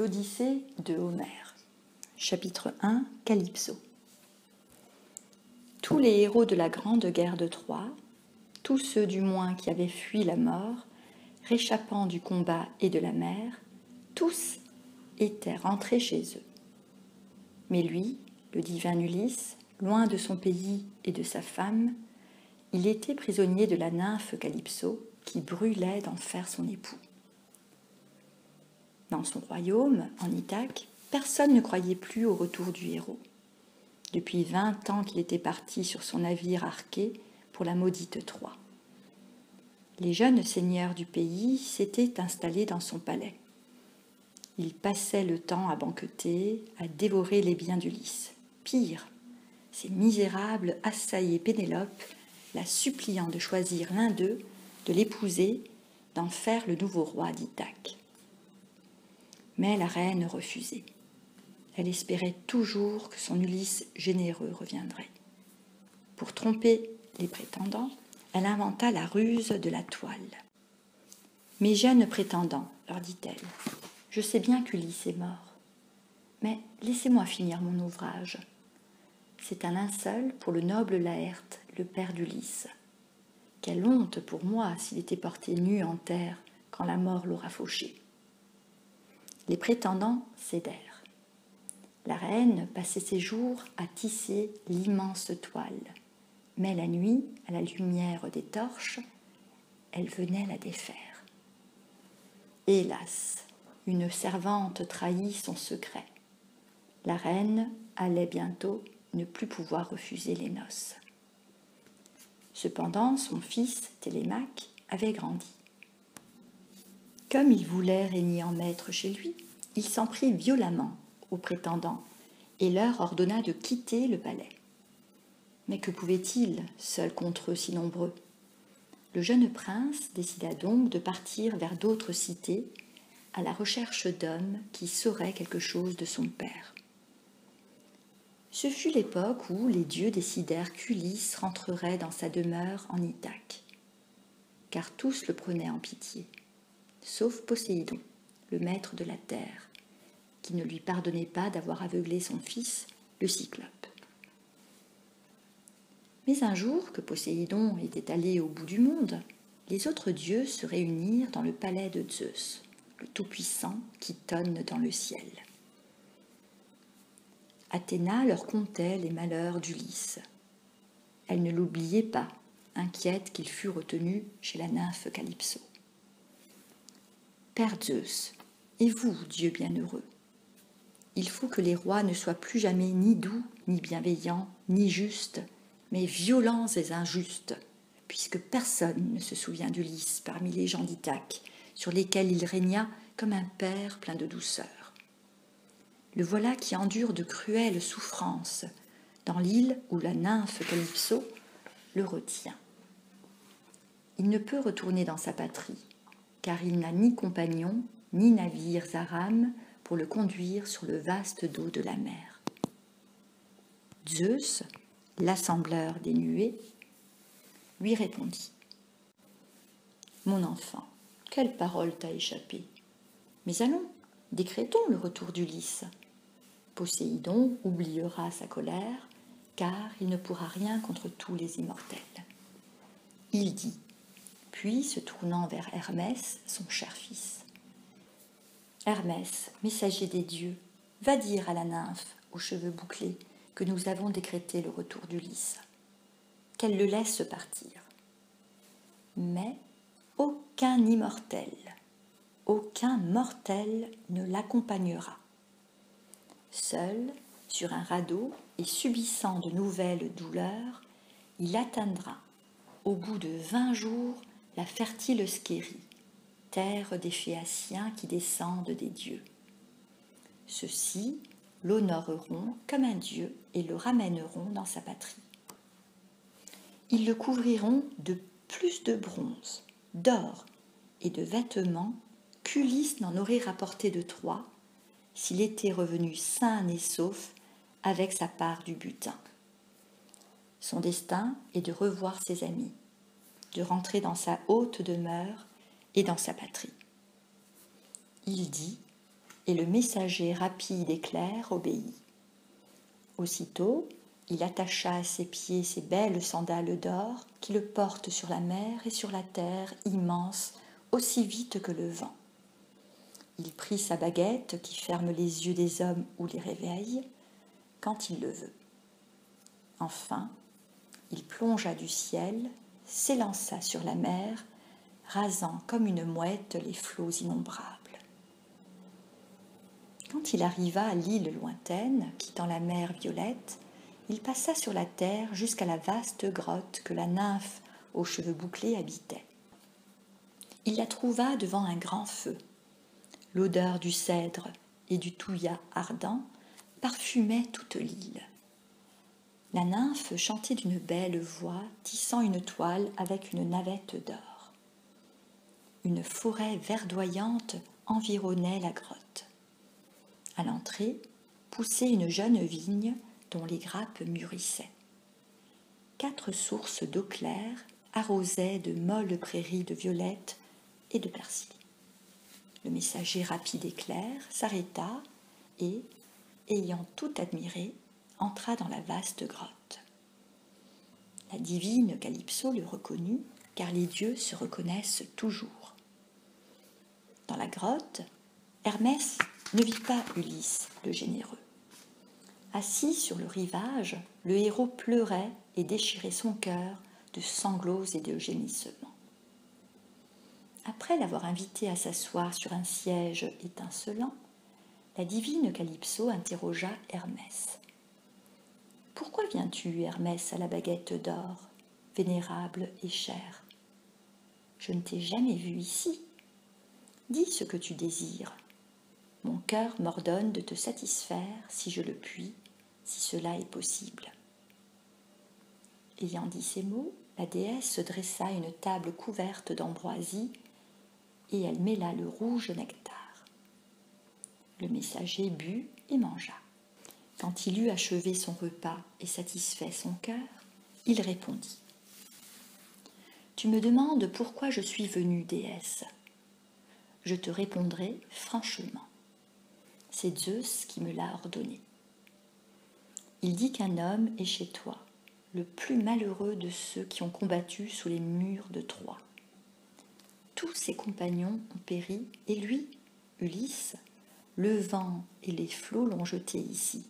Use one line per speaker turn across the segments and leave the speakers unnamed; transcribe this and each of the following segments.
L'Odyssée de Homère. Chapitre 1 Calypso. Tous les héros de la grande guerre de Troie, tous ceux du moins qui avaient fui la mort, réchappant du combat et de la mer, tous étaient rentrés chez eux. Mais lui, le divin Ulysse, loin de son pays et de sa femme, il était prisonnier de la nymphe Calypso qui brûlait d'en faire son époux. Dans son royaume, en Ithaque, personne ne croyait plus au retour du héros. Depuis vingt ans qu'il était parti sur son navire arqué pour la maudite Troie. Les jeunes seigneurs du pays s'étaient installés dans son palais. Ils passaient le temps à banqueter, à dévorer les biens d'Ulysse. Pire, ces misérables assaillaient Pénélope, la suppliant de choisir l'un d'eux, de l'épouser, d'en faire le nouveau roi d'Ithaque. Mais la reine refusait. Elle espérait toujours que son Ulysse généreux reviendrait. Pour tromper les prétendants, elle inventa la ruse de la toile. Mes jeunes prétendants, leur dit-elle, je sais bien qu'Ulysse est mort, mais laissez-moi finir mon ouvrage. C'est un linceul pour le noble Laerte, le père d'Ulysse. Quelle honte pour moi s'il était porté nu en terre quand la mort l'aura fauché. Les prétendants cédèrent. La reine passait ses jours à tisser l'immense toile, mais la nuit, à la lumière des torches, elle venait la défaire. Hélas, une servante trahit son secret. La reine allait bientôt ne plus pouvoir refuser les noces. Cependant, son fils, Télémaque, avait grandi. Comme il voulait régner en maître chez lui, il s'en prit violemment aux prétendants et leur ordonna de quitter le palais. Mais que pouvait-il, seul contre eux si nombreux? Le jeune prince décida donc de partir vers d'autres cités à la recherche d'hommes qui sauraient quelque chose de son père. Ce fut l'époque où les dieux décidèrent qu'Ulysse rentrerait dans sa demeure en Ithaque, car tous le prenaient en pitié sauf Poséidon, le maître de la terre, qui ne lui pardonnait pas d'avoir aveuglé son fils, le Cyclope. Mais un jour que Poséidon était allé au bout du monde, les autres dieux se réunirent dans le palais de Zeus, le Tout-Puissant qui tonne dans le ciel. Athéna leur contait les malheurs d'Ulysse. Elle ne l'oubliait pas, inquiète qu'il fût retenu chez la nymphe Calypso. Père Zeus, et vous, Dieu bienheureux, il faut que les rois ne soient plus jamais ni doux, ni bienveillants, ni justes, mais violents et injustes, puisque personne ne se souvient d'Ulysse parmi les gens d'Ithaque, sur lesquels il régna comme un père plein de douceur. Le voilà qui endure de cruelles souffrances dans l'île où la nymphe Calypso le retient. Il ne peut retourner dans sa patrie, car il n'a ni compagnon, ni navires à rame pour le conduire sur le vaste dos de la mer. Zeus, l'assembleur des nuées, lui répondit Mon enfant, quelle parole t'a échappé Mais allons, décrétons le retour d'Ulysse. Poséidon oubliera sa colère, car il ne pourra rien contre tous les immortels. Il dit puis se tournant vers Hermès, son cher fils. Hermès, messager des dieux, va dire à la nymphe aux cheveux bouclés que nous avons décrété le retour d'Ulysse, qu'elle le laisse partir. Mais aucun immortel, aucun mortel ne l'accompagnera. Seul, sur un radeau et subissant de nouvelles douleurs, il atteindra, au bout de vingt jours, la fertile Scérie, terre des Phéaciens qui descendent des dieux. Ceux-ci l'honoreront comme un dieu et le ramèneront dans sa patrie. Ils le couvriront de plus de bronze, d'or et de vêtements qu'Ulysse n'en aurait rapporté de Troie s'il était revenu sain et sauf avec sa part du butin. Son destin est de revoir ses amis, de rentrer dans sa haute demeure et dans sa patrie. Il dit, et le messager rapide et clair obéit. Aussitôt, il attacha à ses pieds ses belles sandales d'or qui le portent sur la mer et sur la terre immense aussi vite que le vent. Il prit sa baguette qui ferme les yeux des hommes ou les réveille quand il le veut. Enfin, il plongea du ciel, s'élança sur la mer, rasant comme une mouette les flots innombrables. Quand il arriva à l'île lointaine, quittant la mer violette, il passa sur la terre jusqu'à la vaste grotte que la nymphe aux cheveux bouclés habitait. Il la trouva devant un grand feu. L'odeur du cèdre et du touillat ardent parfumait toute l'île. La nymphe chantait d'une belle voix, tissant une toile avec une navette d'or. Une forêt verdoyante environnait la grotte. À l'entrée poussait une jeune vigne dont les grappes mûrissaient. Quatre sources d'eau claire arrosaient de molles prairies de violettes et de persil. Le messager rapide et clair s'arrêta et, ayant tout admiré, entra dans la vaste grotte. La divine Calypso le reconnut, car les dieux se reconnaissent toujours. Dans la grotte, Hermès ne vit pas Ulysse, le généreux. Assis sur le rivage, le héros pleurait et déchirait son cœur de sanglots et de gémissements. Après l'avoir invité à s'asseoir sur un siège étincelant, la divine Calypso interrogea Hermès. Pourquoi viens-tu, Hermès, à la baguette d'or, vénérable et chère? Je ne t'ai jamais vu ici. Dis ce que tu désires. Mon cœur m'ordonne de te satisfaire si je le puis, si cela est possible. Ayant dit ces mots, la déesse se dressa une table couverte d'ambroisie et elle mêla le rouge nectar. Le messager but et mangea. Quand il eut achevé son repas et satisfait son cœur, il répondit Tu me demandes pourquoi je suis venu, déesse. Je te répondrai franchement c'est Zeus qui me l'a ordonné. Il dit qu'un homme est chez toi, le plus malheureux de ceux qui ont combattu sous les murs de Troie. Tous ses compagnons ont péri, et lui, Ulysse, le vent et les flots l'ont jeté ici.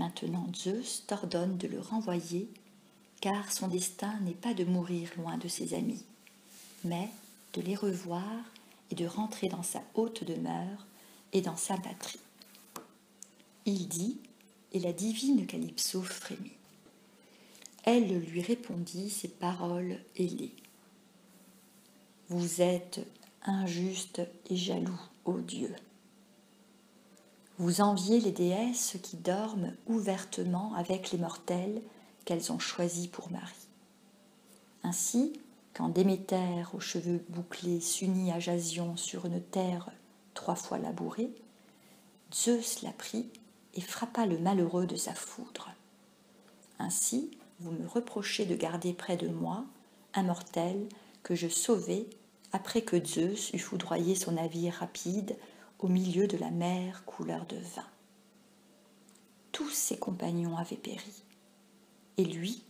Maintenant Zeus t'ordonne de le renvoyer, car son destin n'est pas de mourir loin de ses amis, mais de les revoir et de rentrer dans sa haute demeure et dans sa batterie. Il dit, et la divine Calypso frémit. Elle lui répondit ces paroles ailées. Vous êtes injuste et jaloux, ô Dieu. Vous enviez les déesses qui dorment ouvertement avec les mortels qu'elles ont choisis pour mari. Ainsi, quand Déméter aux cheveux bouclés s'unit à Jasion sur une terre trois fois labouré, Zeus la prit et frappa le malheureux de sa foudre. Ainsi, vous me reprochez de garder près de moi un mortel que je sauvai après que Zeus eut foudroyé son navire rapide au milieu de la mer couleur de vin. Tous ses compagnons avaient péri, et lui,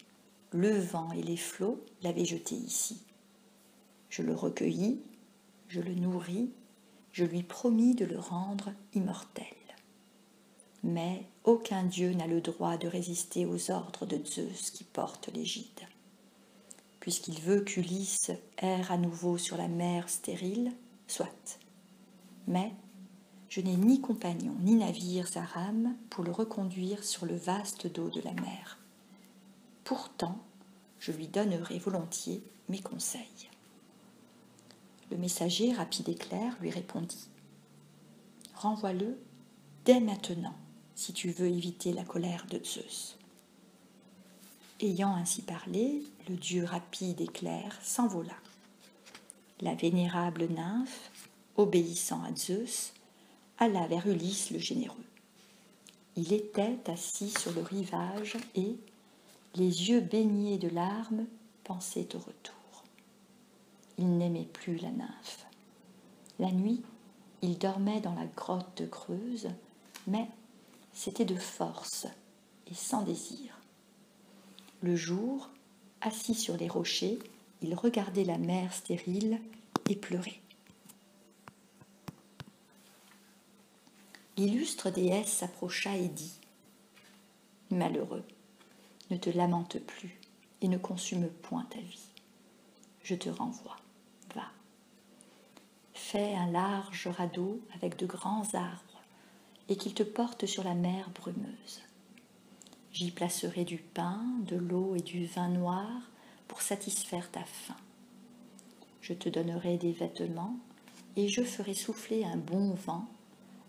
le vent et les flots l'avaient jeté ici. Je le recueillis, je le nourris je lui promis de le rendre immortel. Mais aucun dieu n'a le droit de résister aux ordres de Zeus qui porte l'égide. Puisqu'il veut qu'Ulysse erre à nouveau sur la mer stérile, soit. Mais je n'ai ni compagnon ni navires à rame pour le reconduire sur le vaste dos de la mer. Pourtant, je lui donnerai volontiers mes conseils. Le messager, rapide et clair, lui répondit Renvoie-le dès maintenant, si tu veux éviter la colère de Zeus. Ayant ainsi parlé, le dieu rapide et clair s'envola. La vénérable nymphe, obéissant à Zeus, alla vers Ulysse le généreux. Il était assis sur le rivage et, les yeux baignés de larmes, pensait au retour il n'aimait plus la nymphe. La nuit, Il dormait dans la grotte creuse, mais c'était de force et sans désir. Le jour, assis sur les rochers, il regardait la mer stérile et pleurait. L'illustre déesse s'approcha et dit Malheureux, ne te lamente plus et ne consume point ta vie. Je te renvoie, va. Fais un large radeau avec de grands arbres et qu'il te porte sur la mer brumeuse. J'y placerai du pain, de l'eau et du vin noir pour satisfaire ta faim. Je te donnerai des vêtements et je ferai souffler un bon vent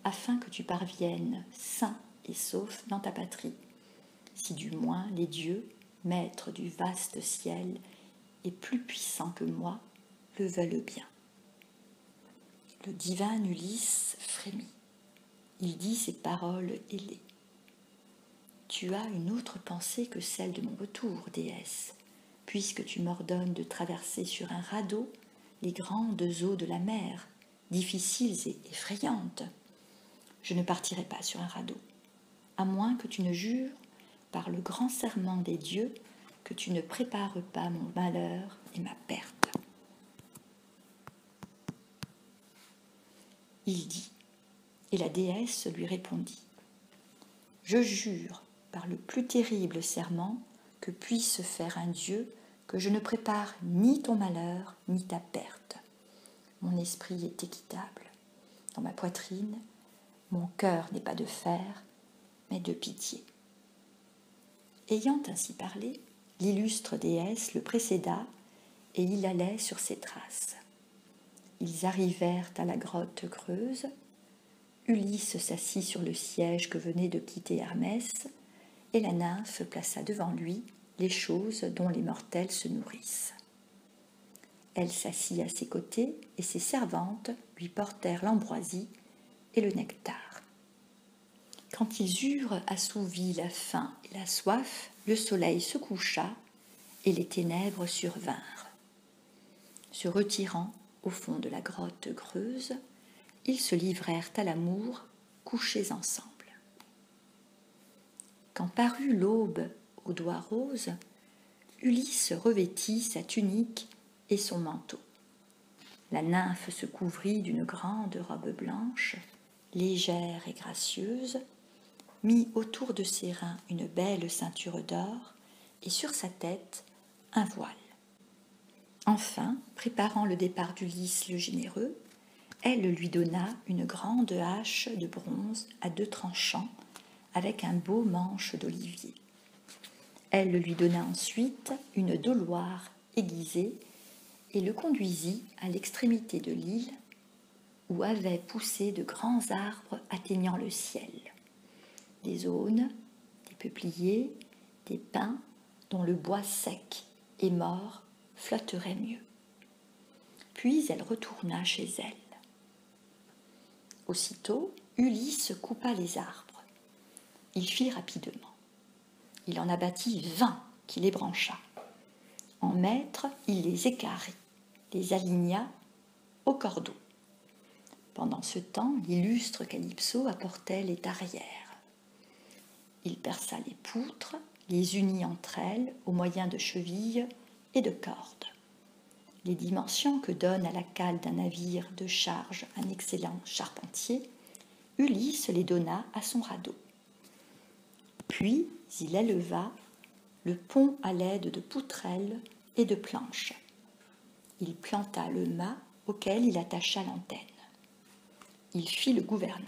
afin que tu parviennes sain et sauf dans ta patrie, si du moins les dieux, maîtres du vaste ciel et plus puissants que moi, le veulent bien. Le divin Ulysse frémit. Il dit ces paroles ailées. Tu as une autre pensée que celle de mon retour, déesse, puisque tu m'ordonnes de traverser sur un radeau les grandes eaux de la mer, difficiles et effrayantes je ne partirai pas sur un radeau, à moins que tu ne jures par le grand serment des dieux que tu ne prépares pas mon malheur et ma perte. Il dit, et la déesse lui répondit, Je jure par le plus terrible serment que puisse faire un dieu que je ne prépare ni ton malheur ni ta perte. Mon esprit est équitable. Dans ma poitrine, mon cœur n'est pas de fer, mais de pitié. Ayant ainsi parlé, l'illustre déesse le précéda et il allait sur ses traces. Ils arrivèrent à la grotte creuse. Ulysse s'assit sur le siège que venait de quitter Hermès, et la nymphe plaça devant lui les choses dont les mortels se nourrissent. Elle s'assit à ses côtés, et ses servantes lui portèrent l'ambroisie et le nectar. Quand ils eurent assouvi la faim et la soif, le soleil se coucha et les ténèbres survinrent. Se retirant au fond de la grotte creuse, ils se livrèrent à l'amour, couchés ensemble. Quand parut l'aube aux doigts roses, Ulysse revêtit sa tunique et son manteau. La nymphe se couvrit d'une grande robe blanche légère et gracieuse, mit autour de ses reins une belle ceinture d'or et sur sa tête un voile. Enfin, préparant le départ d'Ulysse le généreux, elle lui donna une grande hache de bronze à deux tranchants avec un beau manche d'olivier. Elle lui donna ensuite une doloire aiguisée et le conduisit à l'extrémité de l'île où avaient poussé de grands arbres atteignant le ciel. Des aunes, des peupliers, des pins dont le bois sec et mort flotterait mieux. Puis elle retourna chez elle. Aussitôt, Ulysse coupa les arbres. Il fit rapidement. Il en abattit vingt qui les brancha. En maître, il les écarit, les aligna au cordeau. Pendant ce temps, l'illustre Calypso apportait les tarières. Il perça les poutres, les unit entre elles au moyen de chevilles et de cordes. Les dimensions que donne à la cale d'un navire de charge un excellent charpentier, Ulysse les donna à son radeau. Puis il éleva le pont à l'aide de poutrelles et de planches. Il planta le mât auquel il attacha l'antenne il fit le gouvernail.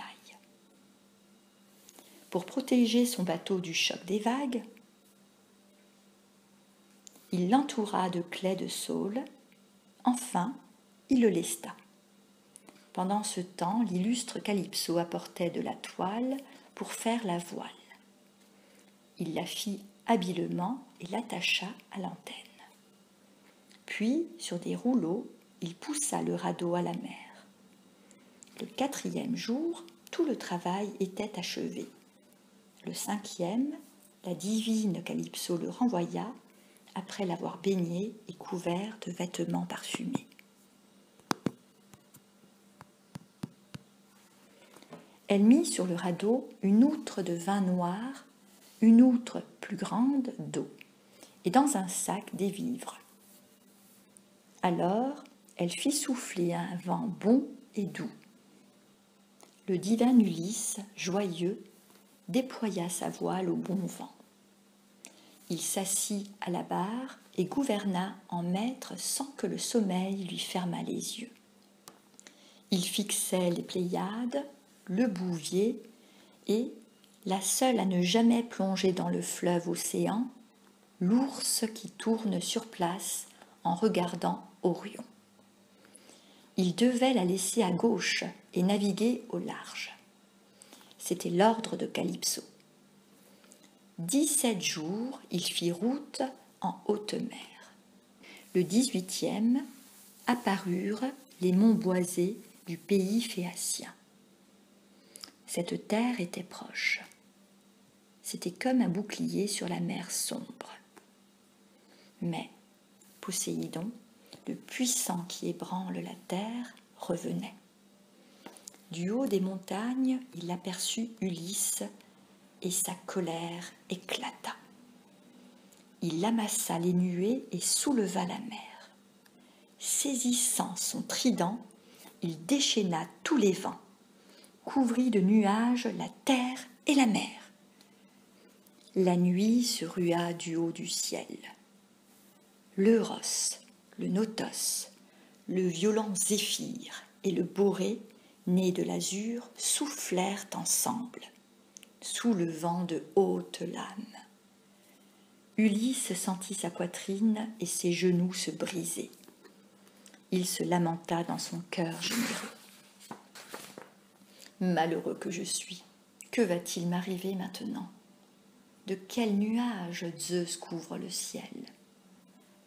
Pour protéger son bateau du choc des vagues, il l'entoura de claies de saule, enfin il le lesta. Pendant ce temps, l'illustre Calypso apportait de la toile pour faire la voile. Il la fit habilement et l'attacha à l'antenne. Puis, sur des rouleaux, il poussa le radeau à la mer. Quatrième jour, tout le travail était achevé. Le cinquième, la divine Calypso le renvoya après l'avoir baigné et couvert de vêtements parfumés. Elle mit sur le radeau une outre de vin noir, une outre plus grande d'eau, et dans un sac des vivres. Alors elle fit souffler un vent bon et doux. Le divin Ulysse, joyeux, déploya sa voile au bon vent. Il s'assit à la barre et gouverna en maître sans que le sommeil lui fermât les yeux. Il fixait les Pléiades, le Bouvier et, la seule à ne jamais plonger dans le fleuve océan, l'ours qui tourne sur place en regardant Orion. Il devait la laisser à gauche et naviguer au large. C'était l'ordre de Calypso. Dix-sept jours, il fit route en haute mer. Le dix-huitième apparurent les monts boisés du pays phéacien. Cette terre était proche. C'était comme un bouclier sur la mer sombre. Mais Poséidon, le puissant qui ébranle la terre, revenait. Du haut des montagnes, il aperçut Ulysse et sa colère éclata. Il amassa les nuées et souleva la mer. Saisissant son trident, il déchaîna tous les vents, couvrit de nuages la terre et la mer. La nuit se rua du haut du ciel. L'Euros, le Notos, le violent Zéphyr et le Boré, nés de l'azur, soufflèrent ensemble, sous le vent de haute lame. Ulysse sentit sa poitrine et ses genoux se briser. Il se lamenta dans son cœur généreux. Malheureux que je suis, que va-t-il m'arriver maintenant? De quel nuage Zeus couvre le ciel?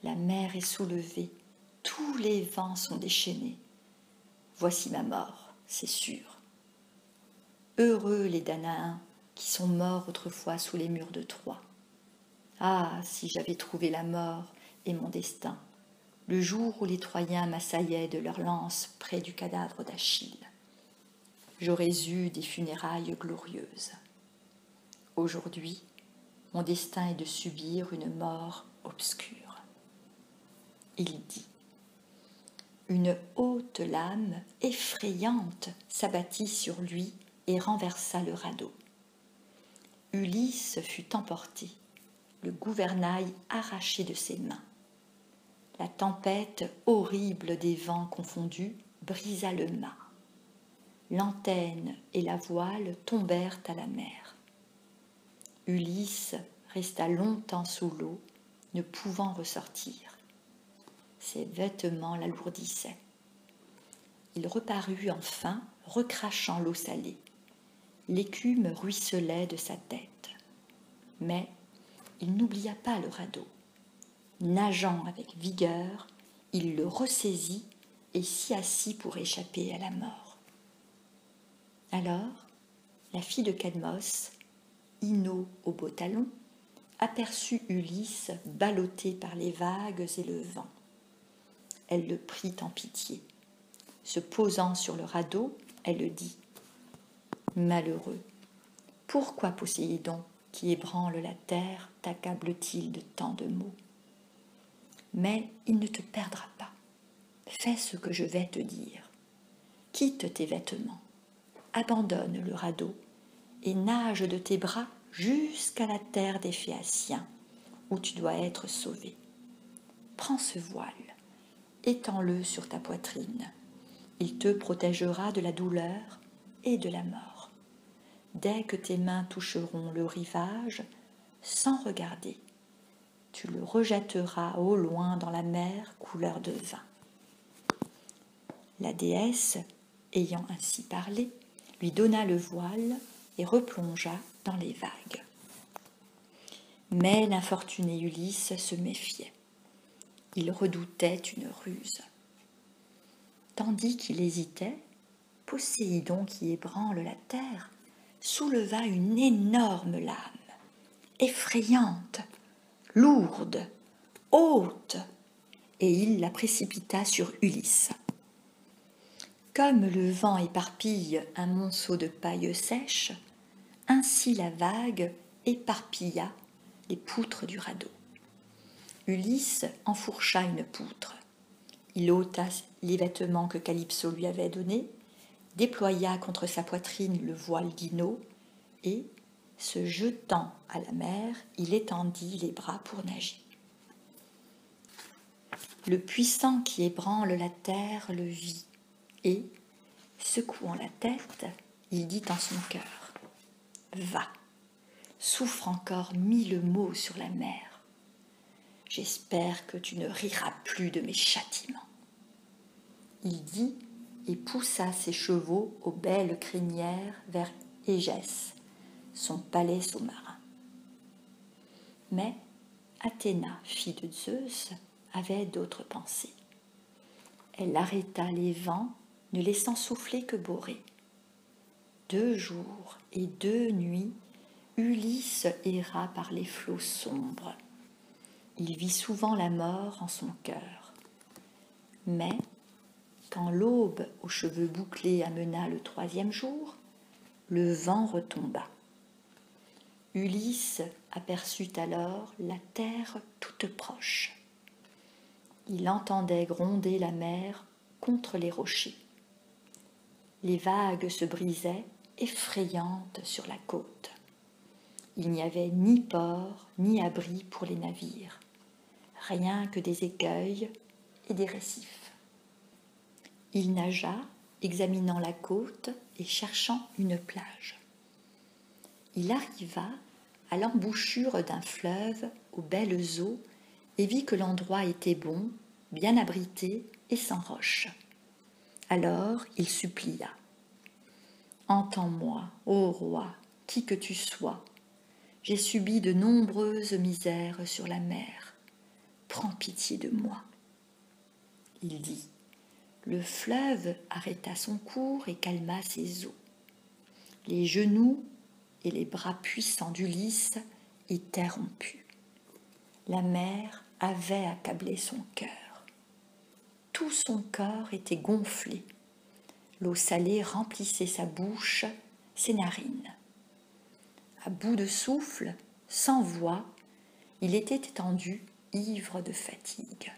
La mer est soulevée, tous les vents sont déchaînés. Voici ma mort, c'est sûr. Heureux les Danaens qui sont morts autrefois sous les murs de Troie. Ah, si j'avais trouvé la mort et mon destin, le jour où les Troyens m'assaillaient de leurs lances près du cadavre d'Achille. J'aurais eu des funérailles glorieuses. Aujourd'hui, mon destin est de subir une mort obscure. Il dit Une haute lame effrayante s'abattit sur lui et renversa le radeau. Ulysse fut emporté le gouvernail arraché de ses mains. La tempête horrible des vents confondus brisa le mât. L'antenne et la voile tombèrent à la mer. Ulysse resta longtemps sous l'eau, ne pouvant ressortir. Ses vêtements l'alourdissaient. Il reparut enfin, recrachant l'eau salée. L'écume ruisselait de sa tête. Mais il n'oublia pas le radeau. Nageant avec vigueur, il le ressaisit et s'y assit pour échapper à la mort. Alors, la fille de Cadmos, Ino au beau talon, aperçut Ulysse ballotté par les vagues et le vent. Elle le prit en pitié. Se posant sur le radeau, elle le dit Malheureux, pourquoi Poséidon qui ébranle la terre t'accable-t-il de tant de maux? Mais il ne te perdra pas. Fais ce que je vais te dire. Quitte tes vêtements, abandonne le radeau et nage de tes bras jusqu'à la terre des Phéaciens, où tu dois être sauvé. Prends ce voile, étends-le sur ta poitrine. Il te protégera de la douleur et de la mort dès que tes mains toucheront le rivage, sans regarder, tu le rejetteras au loin dans la mer couleur de vin. La déesse, ayant ainsi parlé, lui donna le voile et replongea dans les vagues. Mais l'infortuné Ulysse se méfiait. Il redoutait une ruse. Tandis qu'il hésitait, Poséidon qui ébranle la terre souleva une énorme lame, effrayante, lourde, haute, et il la précipita sur Ulysse. Comme le vent éparpille un monceau de paille sèche, ainsi la vague éparpilla les poutres du radeau. Ulysse enfourcha une poutre. Il ôta les vêtements que Calypso lui avait donnés, déploya contre sa poitrine le voile d'Ino et, se jetant à la mer, il étendit les bras pour nager. Le puissant qui ébranle la terre le vit et, secouant la tête, il dit en son cœur Va, souffre encore mille mots sur la mer. J'espère que tu ne riras plus de mes châtiments. Il dit et poussa ses chevaux aux belles crinières vers Égès, son palais sous-marin. Mais Athéna, fille de Zeus, avait d'autres pensées. Elle arrêta les vents, ne laissant souffler que Borée. Deux jours et deux nuits, Ulysse erra par les flots sombres. Il vit souvent la mort en son cœur. Mais quand l'aube aux cheveux bouclés amena le troisième jour, le vent retomba. Ulysse aperçut alors la terre toute proche. Il entendait gronder la mer contre les rochers. Les vagues se brisaient, effrayantes, sur la côte. Il n'y avait ni port ni abri pour les navires, rien que des écueils et des récifs. Il nagea, examinant la côte et cherchant une plage. Il arriva à l'embouchure d'un fleuve aux belles eaux et vit que l'endroit était bon, bien abrité et sans roche. Alors il supplia. Entends-moi, ô roi, qui que tu sois. J'ai subi de nombreuses misères sur la mer. Prends pitié de moi. Il dit. Le fleuve arrêta son cours et calma ses eaux. Les genoux et les bras puissants d'Ulysse étaient rompus. La mer avait accablé son cœur. Tout son corps était gonflé. L'eau salée remplissait sa bouche, ses narines. À bout de souffle, sans voix, il était étendu, ivre de fatigue.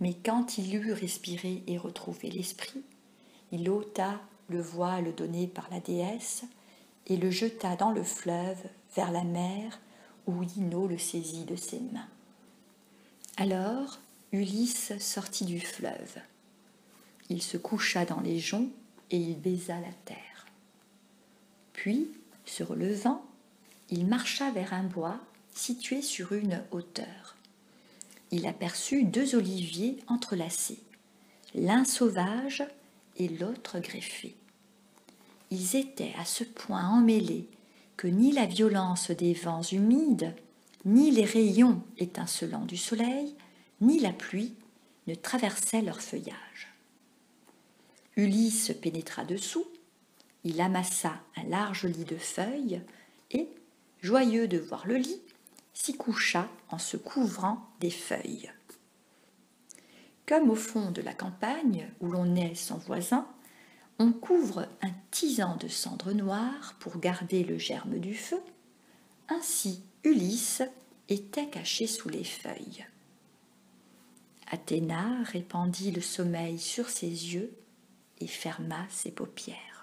Mais quand il eut respiré et retrouvé l'esprit, il ôta le voile donné par la déesse et le jeta dans le fleuve vers la mer où Ino le saisit de ses mains. Alors Ulysse sortit du fleuve. Il se coucha dans les joncs et il baisa la terre. Puis, se relevant, il marcha vers un bois situé sur une hauteur. Il aperçut deux oliviers entrelacés, l'un sauvage et l'autre greffé ils étaient à ce point emmêlés que ni la violence des vents humides, ni les rayons étincelants du soleil, ni la pluie ne traversaient leur feuillage. Ulysse pénétra dessous, il amassa un large lit de feuilles et, joyeux de voir le lit, s'y coucha en se couvrant des feuilles. Comme au fond de la campagne où l'on est sans voisin, on couvre un tisan de cendre noire pour garder le germe du feu. Ainsi Ulysse était caché sous les feuilles. Athéna répandit le sommeil sur ses yeux et ferma ses paupières.